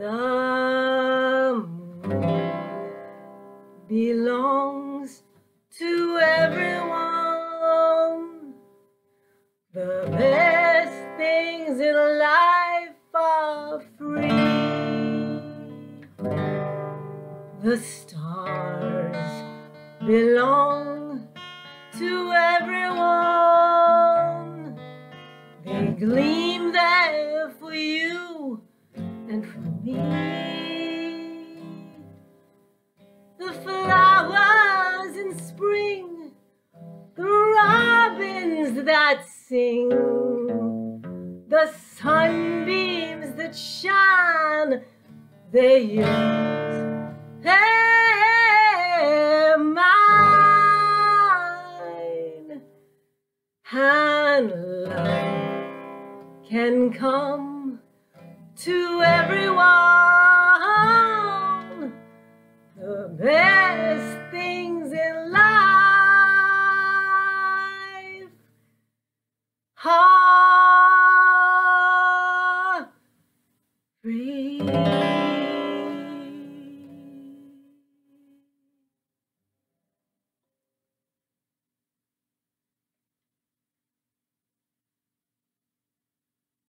The moon belongs to everyone. The best things in life are free. The stars belong to everyone. They gleam there if we. The flowers in spring, the robins that sing, the sunbeams that shine, yours. They're mine. And love can come to everyone the best things in life.